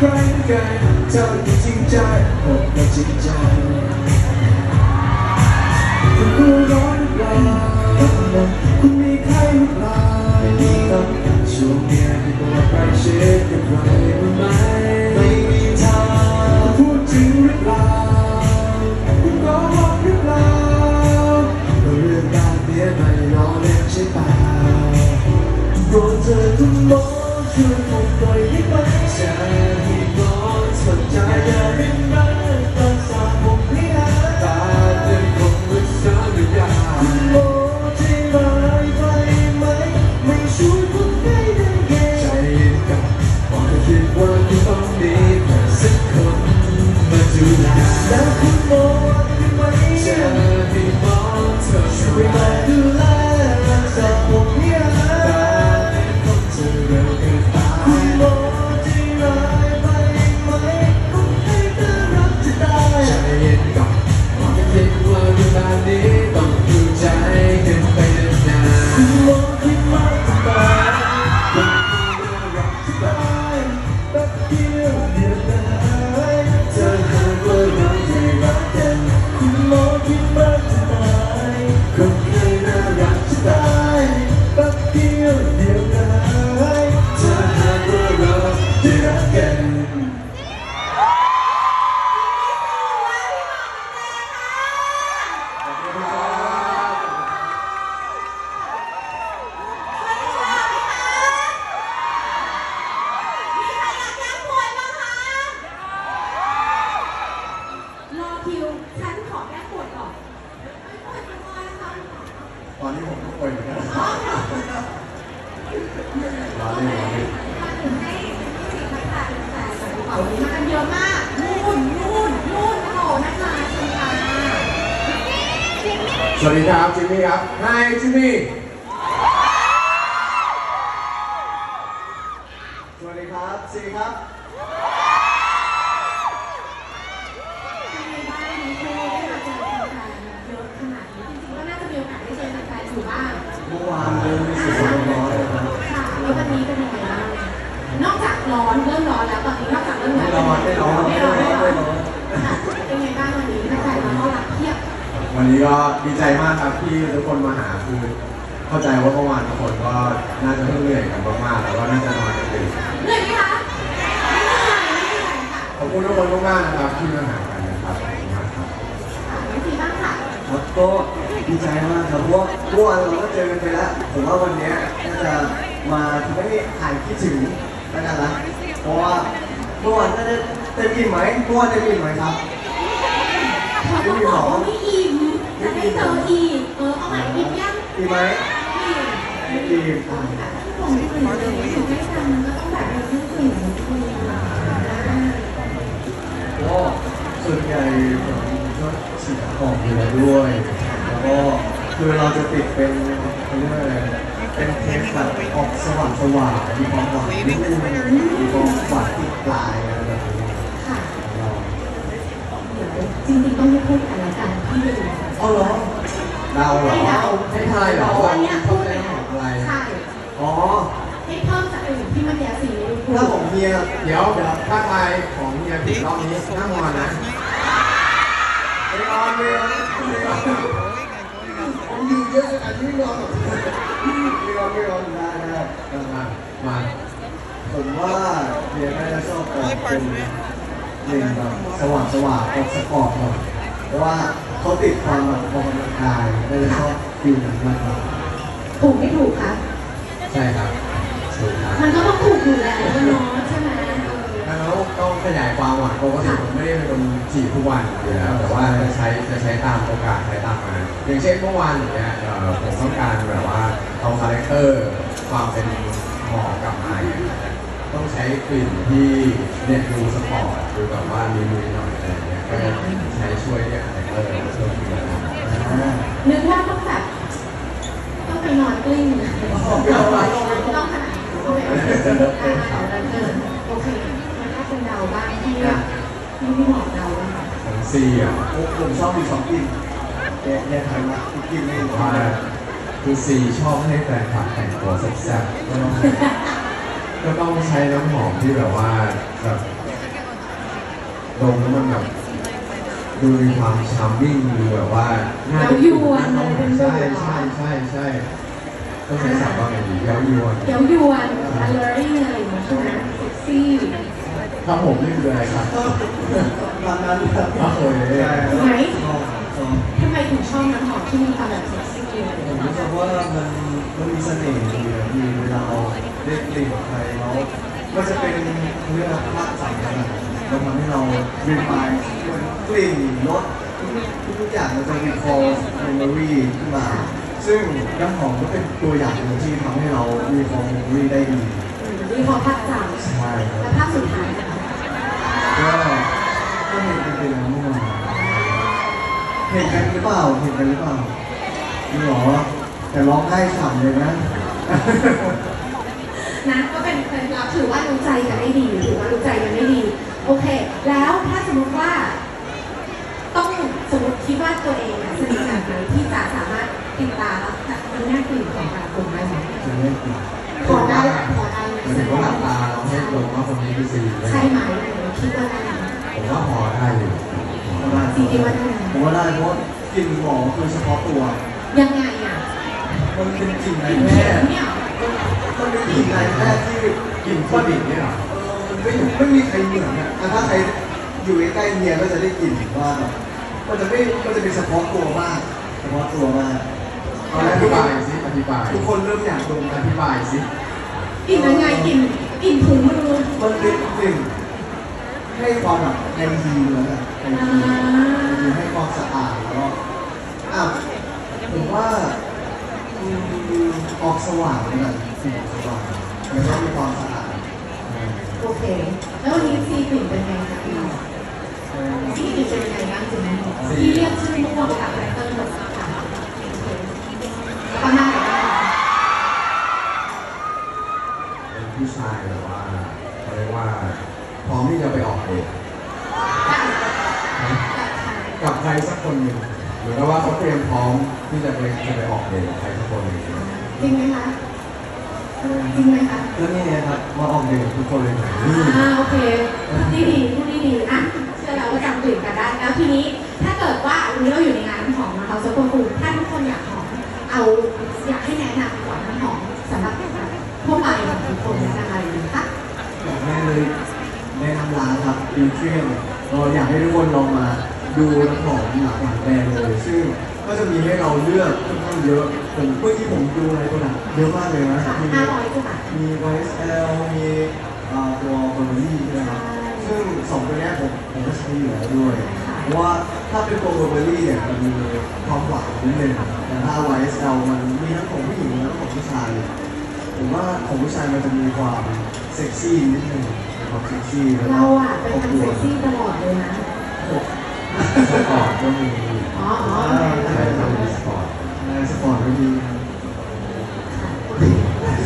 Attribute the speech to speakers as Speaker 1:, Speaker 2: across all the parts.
Speaker 1: ใครกันเท่าที่จริงใจผมไม่จริงใจคุณรู้ร้อนเปล่าคุณมีใครหรือเปล่าไม่มีต้องช่วงนี้ที่ตัวใครเชื่อ ตอนนี้ผมก็ป่วยเหมือนกันรอเล่นรอเล่น
Speaker 2: มากันเยอะมากนู่นนู่นนู่นโผล่นักลาชมค่ะจิมมี่
Speaker 1: จิมมี่ครับจิมมี่ครับ
Speaker 2: ไฮจิม
Speaker 1: มี่ี้
Speaker 2: ก็
Speaker 1: ดีใจมากครับที่ทุกคนมาหาคือเข้าใจว่าเมื่อวานทุกคนก็น่าจะเหนื่อยกันมากๆแล้วก็น่าจะนอนกันดึก
Speaker 2: เหนื่อยไหมคะ
Speaker 1: ขอบคุณทุกคนมากๆนะครับที่มาหากันนะครับขอบคุณมากครับ
Speaker 2: วิธีบ้างค่ะ
Speaker 3: ครับก็ดีใจมากครับเพราะว่าเมื่อวานเราก็เจอกันไปแล้วผมว่าวันนี้น่าจะมาทำให้หายคิดถึงแล้วกันนะเพราะว่าเมื่อวานจะเต็มอิ่มไหมเมื่อวานเต็มอิ่มไหมครับ
Speaker 2: เต็มอิ่มหรอ ที่เออเอาใหม่อิ่มยัง
Speaker 3: อิ่มไหม
Speaker 2: อิ่ม
Speaker 3: ไม่อิ่มอ่
Speaker 2: ผมอื่นเลยอยู่ใกล้กันก็ต้องแบบมีเรื่องอื่นคุย
Speaker 3: ก็ส่วนใหญ่ผมก็ฉีดของอยู่แล้วด้วย แล้วก็คือเราจะติดเป็นเขาเรียกว่าอะไรเป็นเทปแบบออกสว่างสว่างๆมีความหวานนิดนึงมีความหวานติดปลายอะไรแบบนี้
Speaker 2: ค่ะ
Speaker 3: เรา
Speaker 2: เดี๋ยวจริงๆต้องไม่พูดกันละกันที่ ดู
Speaker 3: เอาเหรอเราเหรอ
Speaker 2: ให้เดา
Speaker 3: ให้ทายเหรอ
Speaker 2: อันเนี้ยพูดเลย
Speaker 3: ของอะไร
Speaker 2: ใช่
Speaker 3: อ๋อ
Speaker 2: ให้เพิ่มจากอื่นที่มันแย่สีดู
Speaker 3: ถ้าของเฮีย
Speaker 4: เดี๋ยวถ้าทายของเฮียผิดรอบนี้นั่งงอนนะ
Speaker 3: ไม่ออนเลยผมอยู่เยอะขนาดนี้ไม่ออนหรอกไม่ออนไม่ออนได้ได้
Speaker 4: มามา
Speaker 3: ผมว่าเฮียน่าจะชอบออกเป็นเพลงแบบสว่างสว่างออกสปอร์ตหน่อยเพราะว่า เขาติดความแบบออกกำลังกายน่าจะชอบ feel นั้นมากกว่า
Speaker 2: ถูกไม่ถูกคะ
Speaker 4: ใช่ครับถูกครับ
Speaker 2: มันก็ต้องถูกอยู่แล้วเนาะใช่ไหม
Speaker 4: แล้วต้องขยายความหน่อยปกติผมไม่ได้เป็นคนฉีดทุกวันอยู่แล้วแต่ว่าจะใช้จะใช้ตามโอกาสใช้ตามงานอย่างเช่นเมื่อวานอย่างเงี้ยเอ่อผมต้องการแบบว่าเอา character ความเป็นหมอกลับมาอย่างเงี้ยต้องใช้กลิ่นที่เนี่ยดูสปอร์ตดูแบบว่ามีลุยหน่อยอะไรเงี้ยก็จะใช้ช่วยเรียก character ช่วยดูแล
Speaker 3: อ่า
Speaker 2: นึกว่าต้องแบบต้องไปนอนกลิ้งต้องขนาดนั้นโอเคโอเคมันก็เป็นเดาบ้างที่ที่พี่หมอเดาบ้าง
Speaker 4: ของซีอะ
Speaker 3: ผมผมชอบมีสองกลิ่นแยกแยกทางละอีกกลิ่นหนึง
Speaker 4: ว่าคือซีชอบให้แฟนคลับแต่งตัวแซ่บๆก็ต้องก็ต้องใช้น้ำหอมที่แบบว่าแบบดมแล้วมันแบบ ดูมีความชาร์มมิ่งดูแบบว่าน่าจะใช่ใช่ใช่ใช่ต้องใช้ศัพท์ว่าไงดีเย้ายวน
Speaker 2: เดี๋ยวยวน alluring อะไรอย่างเงี้ยใช่ไหมเซ็กซี่
Speaker 4: ครับผมนี่คืออะไรครับ
Speaker 3: ตอนนั้นแบบ
Speaker 4: โอเค
Speaker 3: ใช่
Speaker 2: ไหมทำไมถึงชอบน้ำหอมที่มีความแบบเซ็กซี่เลย
Speaker 3: ผมรู้สึกว่ามันมันมีเสน่ห์ดีอะมีเวลาเราได้กลิ่นใครแล้วก็จะเป็นเรื่องภาพจำอะ ไรมันทำให้เรา remind กลิ่นรสทุกๆอย่างมันจะมี core memory ขึ้นมา ซึ่งน้ำหอมก็เป็นตัวอย่างหนึ่งที่ทำให้เรามี core memory ได้ดี
Speaker 2: มีความภาคจ
Speaker 3: ใช่ครับ
Speaker 2: และภาพสุดท้าย
Speaker 3: ก็ก็เห็นกันไปแล้วเมื่อวานเห็นกันหรือเปล่าเห็นกันหรือเปล่าเหรอแต่ร้องไห้ฉ่ำเลยนะ
Speaker 2: นะก็เป็นเคล็ดลับถือว่ารู้ใจกันได้ดีถือว่ารู้ใจกัน โอเค แล้วถ้าสมมติว่า ต้องสมมติคิดว่าตัวเองอะสนิทแบบไหนที่จะสามารถติดตามแล้วแบบมีหน้ากลิ่นของแต่ละกลุ่มได้ไหม
Speaker 3: จะไม่กิน
Speaker 2: พอได้พอได้ไหม
Speaker 4: หมายถึงว่าหลับตาเราให้ดมว่าคนนี้คือซี
Speaker 2: ใช่ไหมคิดว่าได้ไหม
Speaker 4: ผมว่าพอได้อยู่
Speaker 3: ได้
Speaker 2: จริงๆว่าได้
Speaker 3: ผมว่าได้เพราะกลิ่นหอมคือเฉพาะตัว
Speaker 2: ยังไงอะ
Speaker 3: มันเป็นกลิ่น
Speaker 2: ก
Speaker 3: นาย
Speaker 2: ลิ่น
Speaker 3: แพ
Speaker 2: เข็
Speaker 3: ท
Speaker 2: ม
Speaker 3: ย์
Speaker 2: เนี่ย
Speaker 3: มันเป็นกลิ่นนายแพทย์ที่
Speaker 4: กินคนอื่นเนี่ยเหรอ
Speaker 3: เออมัน ไม่ไม่มีใครเหมือนอะถ้าใครอยู่ใกล้เมียก็จะได้กลิ่นว่าแบบมันจะไม่มันจะเป็นเฉพาะตัวมากเฉพาะตัวมาก
Speaker 4: เอาอธิบายสิอธิบาย
Speaker 3: ทุกคนเริ่มอยากดม
Speaker 4: อธิบายสิ
Speaker 2: กลิ่นยังไงกลิ่นกลิ่นถุงมือ
Speaker 3: มันเป็นกลิ่นให้ความแบบไฮฮีนแล้วอะไอ่าฮีนคือให้ความสะอาดแล้วก็อะผมว่าอออกสว่างนะสีสว่างแล้วก็มีความสะอาด
Speaker 2: โอเค แล้ววันนี้ซีกลิ่นเป็นไงคะพี่ซีกลิ่นเป็นยังไงบ้างจุ๊ที่เรียกชื่อม่วงกับ character หมดค่ะประมาณไหน
Speaker 4: เป็นผู้ชายแบบว่าเขาเรียกว่า พร้อมที่จะไปออกเดทกับใครสักคนหนึ่งหรือว่าเขาเตรียมพร้อมที่จะไปจะไปออกเดทกับใครสักคนหนึ่ง
Speaker 2: จริงไหมคะ จริงไหมคะ
Speaker 3: แล้วนี่ไงครับ มาออกเดทกับทุกคนเลยนะ
Speaker 2: อ่าโอเคพูดดีดีพูดดีดีอะเชื่อแล้วว่าจำกลิ่นกันได้แล้วทีนี้ถ้าเกิดว่าวันนี้เราอยู่ในงานน้ำหอมนะคะซุปเปอร์ฟูดถ้าทุกคนอยากหอมเอาอยากให้แนะนำก่อนน้ำหอมสำหรับทั่วไปของทุกคนแนะนำอะไรดีคะ
Speaker 3: อย่างแรกเลยแนะนำร้านครับอินเทรียมเราอยากให้ทุกคนลองมาดูน้ำหอมหลากหลายแบรนด์เลยซึ่ง ก็จะมีให้เราเลือกค่อนข้างเยอะผมเมื่อกี้ผมดูในตัวหนังเยอะมากเลยนะ
Speaker 2: ค่ะ
Speaker 3: มี
Speaker 2: ห้าร้อยกว่าบาท
Speaker 3: มี YSL มีอ่าตัว f a m i l y ใช่ไหมครับ
Speaker 2: ใช่
Speaker 3: ซึ่งสองตัวเนี้ยผมผมก็ใช้อยู่แล้วด้วยเพราะว่าถ้าเป็นตัวเบอร์เบอรี่เนี่ยมันมีความหวานนิดนึงแต่ถ้าไวส์เรามันมีทั้งของผู้หญิงและของผู้ชายผมว่าของผู้ชายมันจะมีความเซ็กซี่นิดนึงมีความเซ็กซี่แล้วก็
Speaker 2: เราอะเป็นคนเซ็กซี่ตลอดเลยนะ
Speaker 4: สปอร์ตก็มี
Speaker 2: อ๋ออ๋อ
Speaker 4: ใช่ทำมีสปอร์ต
Speaker 3: ในสปอร์ตก็มี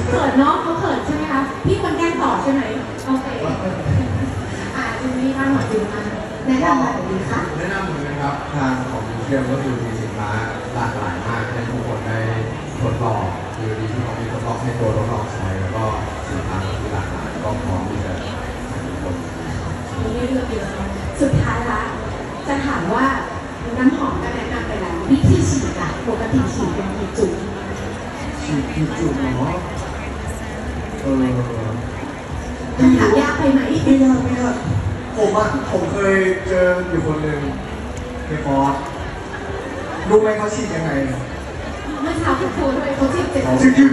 Speaker 2: เขินเนาะเขาเขินใช่ไหมคะ พี่คนแกล้งตอบใช่ไหมโอเคอ่าจิมมี่บ้างหมอจิมมาแนะนำหน่อยดีค่ะ
Speaker 4: แนะนำเหมือนกันครับทางของมิเชียมก็คือมีสินค้าหลากหลายมากให้ทุกคนได้ทดลองคือดีที่เขามีทดลองให้ตัวทดลองใช้แล้วก็สินค้าที่หลากหลายก็พร้อมที่จะให้ทุกคน
Speaker 2: มีให้เลือกเยอะเนอะสุดท้ายละจะถามว่า น้ำหอมก็แนะนำไปแล้ววิธีฉีดอะปกติฉีดเป็นกี่จุด
Speaker 3: ฉีดกี่จุดเนาะเออ
Speaker 2: คำถามยากไปไหม
Speaker 3: ไม่ยากไม่ยากผมอะผมเคยเจออยู่คนหนึ่งในคอร์สรู้ไหมเขาฉีดยังไง
Speaker 2: เมื่อเช้าคุณครูด้วยเขาฉีดเจ็ด
Speaker 3: จึ๊กจึ๊ก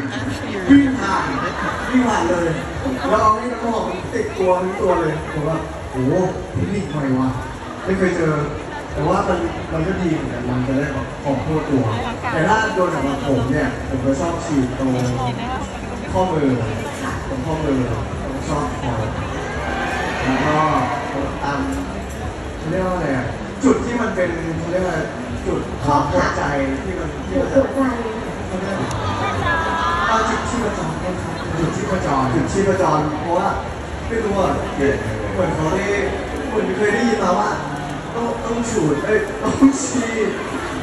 Speaker 3: วิ่งผ่านวิ่งผ่านเลย แล้วเอาให้น้ำหอมติดตัวทั้งตัวเลยผมว่าโอ้โหเทคนิคใหม่ว่ะไม่เคยเจอ แต่ว่ามันมันก็ดีเหมือนกันมันจะได้แบบของทั่วตัว แต่ถ้าโดนสำหรับผมเนี่ยผมก็ชอบฉีดตรงข้อมือตรงข้อมือตรงซอกคอแล้วก็ตามเขาเรียกว่าอะไรอะจุดที่มันเป็นเขาเรียกว่าจุดของหัวใจที่มันที่
Speaker 2: หั
Speaker 3: มัน
Speaker 2: วใจ
Speaker 3: เอาจุดชีพจรก็ครับจุดชีพจรจุดชีพจรเพราะว่าไม่รู้ว่าเหมือนเขาได้เหมือนเคยได้ยินมาว่า ต้องต้องฉูดเอ้ยต้องฉีด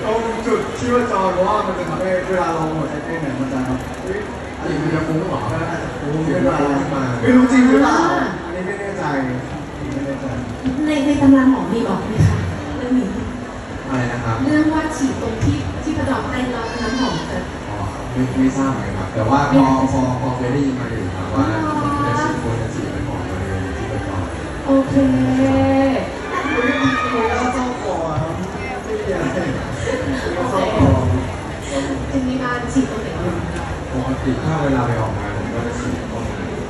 Speaker 3: ต้องจุดชีพจรเพราะว่ามันจะทำให้เวลาเราหัวใจเต้นเนี่ยมันจะแบบเฮ้ย
Speaker 4: อันนี้มันจะฟุ้งเหรอ
Speaker 3: มันอาจจะฟุ้งขึ้นมาไม่รู้จริงหรือเปล่าอันนี้ไม่แน่ใจไม่แน่ใจ
Speaker 2: ในในตำราหมอมีบอกไหมคะเรื่องนี้
Speaker 4: อะไรนะครับ
Speaker 2: เรื่องว่าฉีดตรงที่ที่ประดอกในเราน้ำหอมจะ
Speaker 4: อ๋อไม่ไม่ทราบเหมือนกันครับแต่ว่าพอพอพอเคยได้ยินมาอยู่ครับว่าจะฉีดควรจะฉีดเป็นของบริเวณที่เป็นก่อน
Speaker 2: โอเค
Speaker 3: เฮ้ยผมก็ชอบก่อนไม่มีอะไรก็ชอบก่อน
Speaker 2: จิมมี่บ้านฉีดตรงไหนบ้าง
Speaker 4: ปกติถ้าเวลาไปออกงานผมก็จะฉีดตรงนี้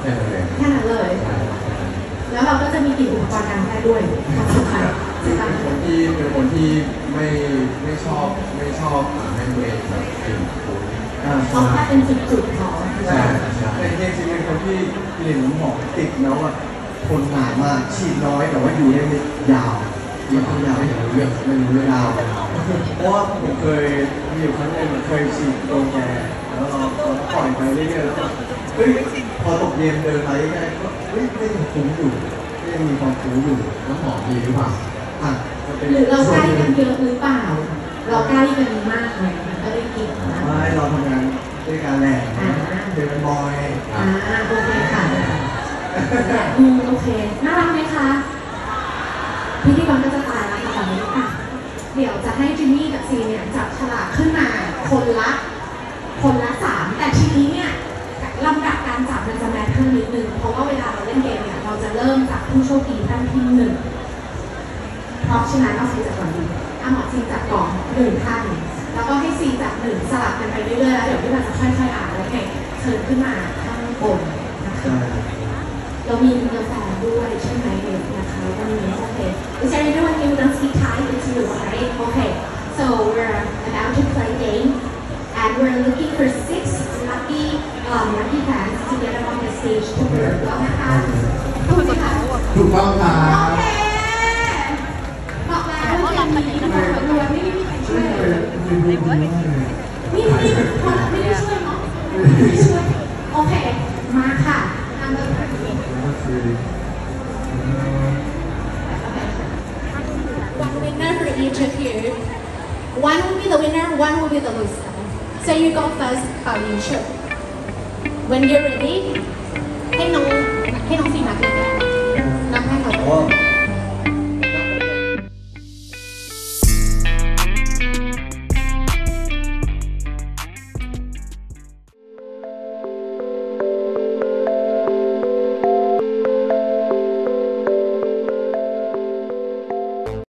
Speaker 4: แค่นั้นเอง
Speaker 2: แค่นั้นเลย
Speaker 4: ใช่ครับแค่นั้น
Speaker 2: แล้วเราก็จะมีกลิ่นอุปกรณ์การแพทย์ด้วยความสำคัญ
Speaker 4: คือ
Speaker 2: การ
Speaker 4: เป็นคนที่เป็นคนที่ไม่ไม่ชอบไม่ชอบอ่าให้ตัวเองแบบกลิ่นฟุ้ง
Speaker 3: อ่า
Speaker 2: เอา
Speaker 3: ใช่
Speaker 2: แค่เป็นจุดๆพอ
Speaker 3: ใช่ใช่แต่จริงๆเป็นคน ที่กลิ่นน้ำหอมติดแล้วอะทนหนามากฉีดน้อยแต่ว่าอยู่ได้ยาวอยู่ได้ยาวไม่รู้เรื่องไม่รู้เรื่องยาวเพราะว่าผมเคยมีอยู่ครั้งหนึงเคยฉีดโดนแกแล้วเราปล่อยไปเรื่อยๆแล้วก็เฮ้ยพอตกเย็นเดินไปใกล้ๆก็เฮ้ยไม่ยังคุ้มอยู่ไม่ยังมีความคุ้มอยู่
Speaker 4: น้ำหอมดีหรือเปล่า
Speaker 3: อะ
Speaker 2: หรือเราใกล้กันเยอะหรือเปล่า เราใกล้กันมากเลยมันก็ได้กินนะ
Speaker 3: ไม่เราทำงานด้วยกันแหละ
Speaker 2: อ่า
Speaker 3: เดินเป็นบอย
Speaker 2: อ่าโอเคค่ะ อืมโอเค น่ารักไหมคะ พิธีกรก็จะตายแล้วค่ะตอนนี้อะ เดี๋ยวจะให้จิมมี่กับซีเนี่ยจับฉลากขึ้นมาคนละ คนละสามแต่ทีนี้เนี่ยลำดับการจับมันจะแมทเทอร์นิดนึงเพราะว่าเวลาเราเล่นเกมเนี่ยเราจะเริ่มจากผู้โชคดีท่านที่หนึ่งเพราะฉะนั้นเอาซีจับก่อนดีอะหมอซีจับก่อนหนึ่งท่านแล้วก็ให้ซีจับหนึ่งสลับกันไปเรื่อยๆแล้วเดี๋ยวพี่มันจะค่อยๆอ่านแล้วไงเชิญขึ้นมาข้างบนนะคะ เรามีกาแฟด้วยใช่ไหมเด็กนะคะวันนี้โอเค Is there anyone who wants to tie into you right Okay so we're about to play game and we're looking for six lucky um lucky fans to get up on the stage to work แล้วนะคะถูกไหมคะ
Speaker 4: ถูกต้องครั
Speaker 2: โอบเคบอกแล้วว่าจะมีคนรวยไม่มีใครช่วยเลย
Speaker 3: เป็นเป็นคนดีมากเลย
Speaker 2: นี่นี่คนไม่ได้ช่วยเนาะ
Speaker 3: ก็คือ
Speaker 2: One winner for each of you. One will be the winner, one will be the loser. So you go first, uh, you should. When you're ready, ให้น้องให้น้องฟีมาขึ้น